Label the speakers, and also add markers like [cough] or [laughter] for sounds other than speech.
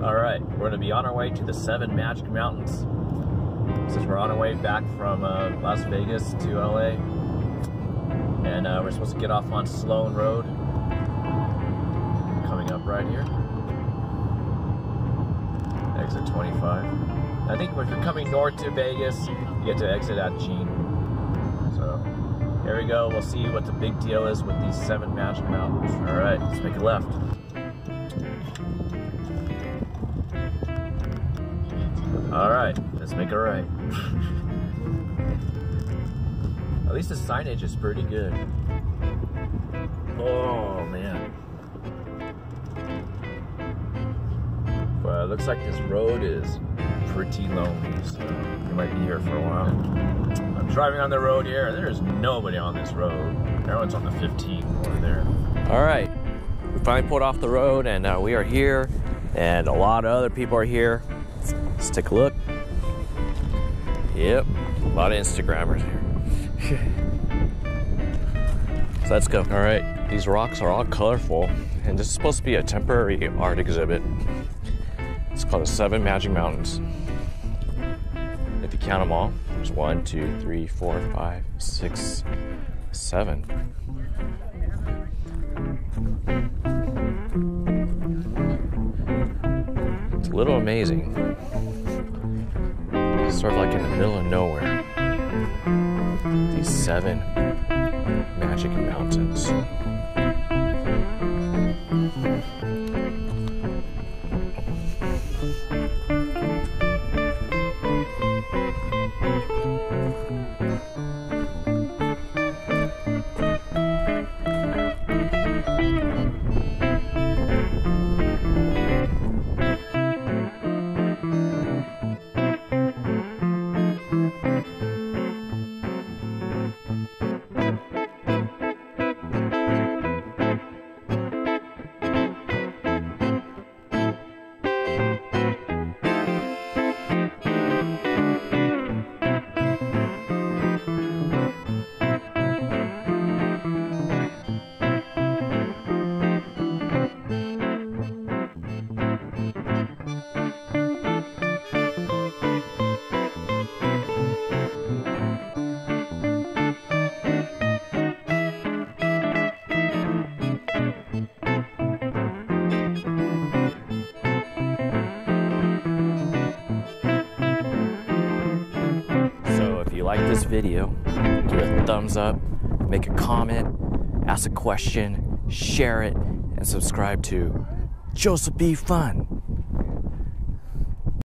Speaker 1: All right, we're gonna be on our way to the Seven Magic Mountains. Since we're on our way back from uh, Las Vegas to LA, and uh, we're supposed to get off on Sloan Road. Coming up right here, exit 25. I think if you're coming north to Vegas, you get to exit at Jean. So here we go. We'll see what the big deal is with these seven magic mountains. All right, let's make a left. Let's make a right. At least the signage is pretty good. Oh man. But it looks like this road is pretty lonely, so you might be here for a while. I'm driving on the road here, there's nobody on this road. Everyone's on the 15 over there. All right, we finally pulled off the road, and uh, we are here, and a lot of other people are here. Let's take a look. Yep, a lot of Instagrammers here. [laughs] so let's go. All right, these rocks are all colorful, and this is supposed to be a temporary art exhibit. It's called the Seven Magic Mountains. If you count them all, there's one, two, three, four, five, six, seven. It's a little amazing. Sort of like in the middle of nowhere. These seven magic mountains. This video, give it a thumbs up, make a comment, ask a question, share it, and subscribe to Joseph B. Fun.